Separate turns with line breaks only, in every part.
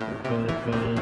Call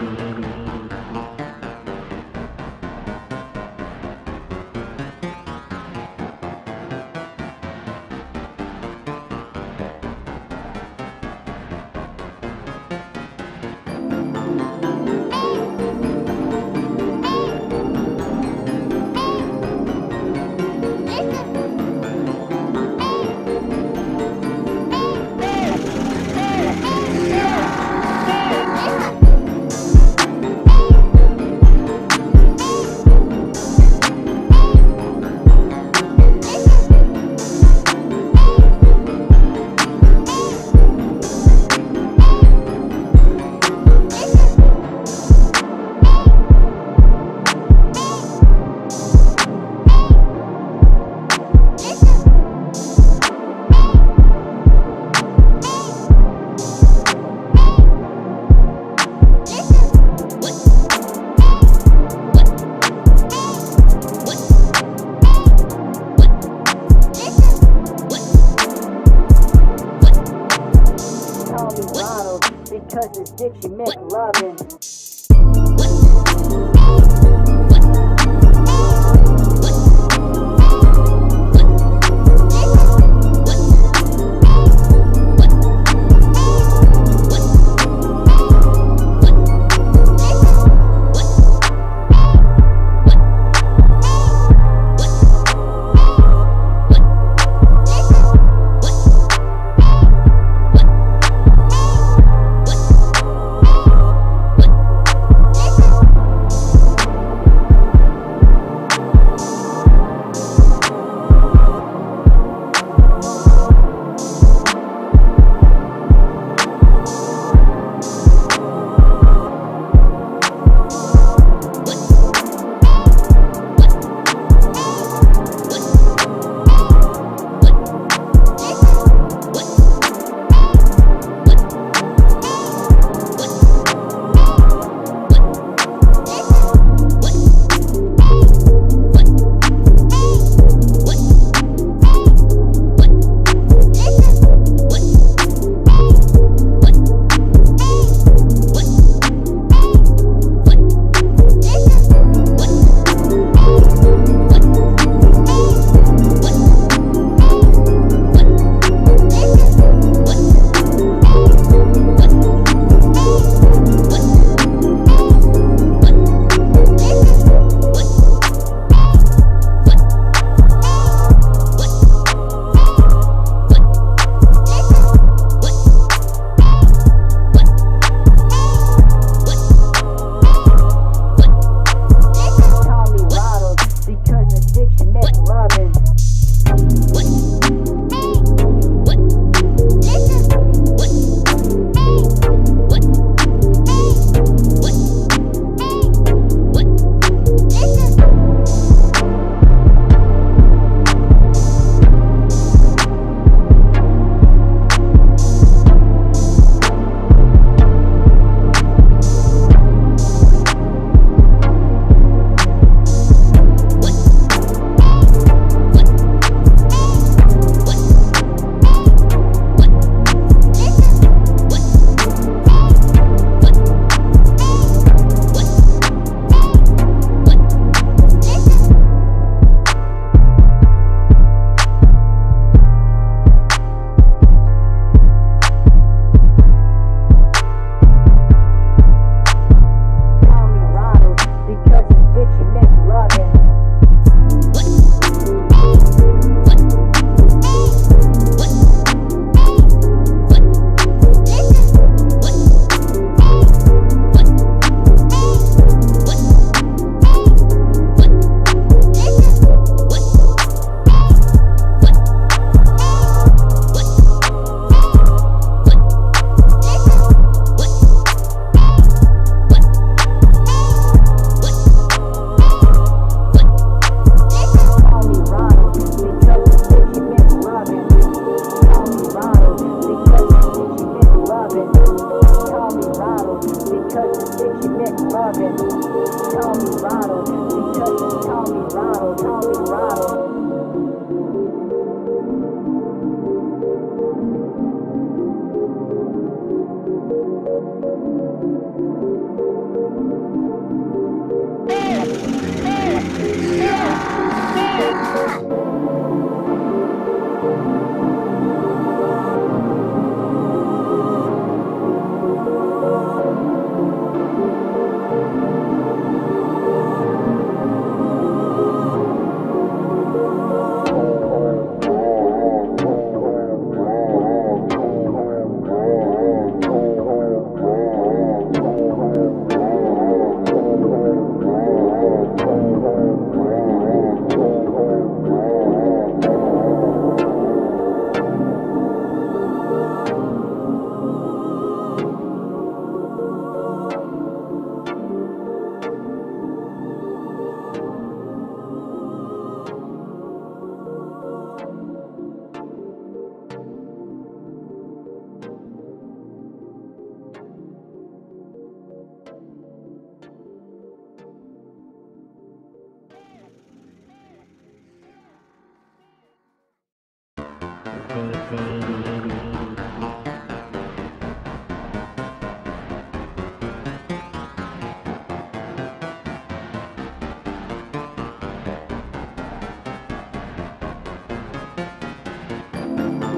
because this dick she make loving.